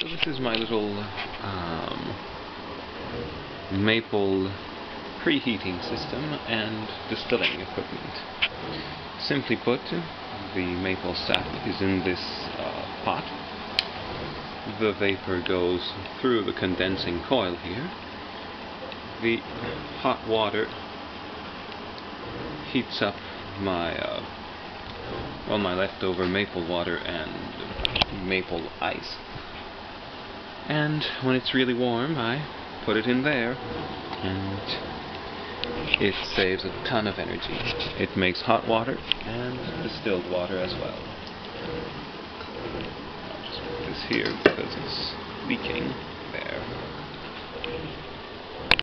So this is my little um, maple preheating system and distilling equipment. Simply put, the maple sap is in this uh, pot. The vapor goes through the condensing coil here. The hot water heats up my uh, well my leftover maple water and maple ice. And when it's really warm, I put it in there, and it saves a ton of energy. It makes hot water and distilled water as well. I'll just put this here because it's leaking.